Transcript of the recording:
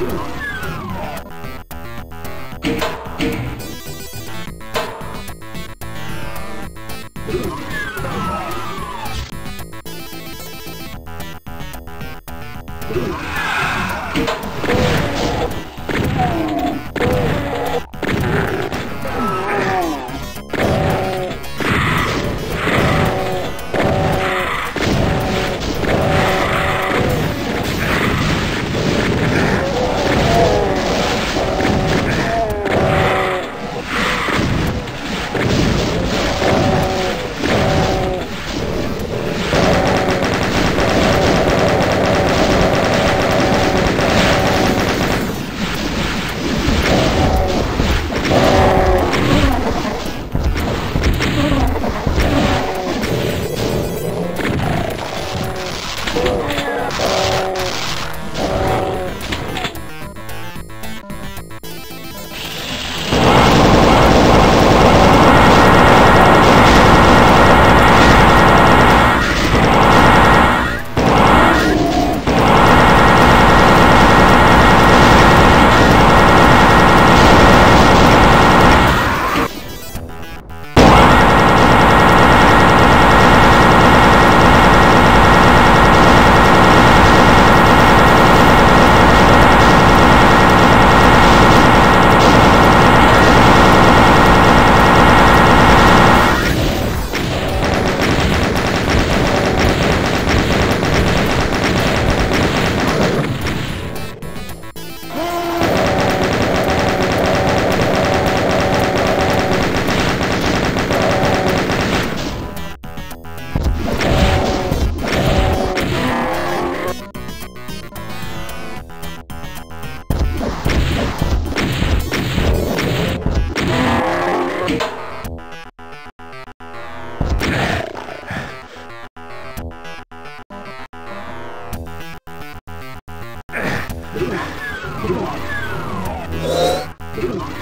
you Come on.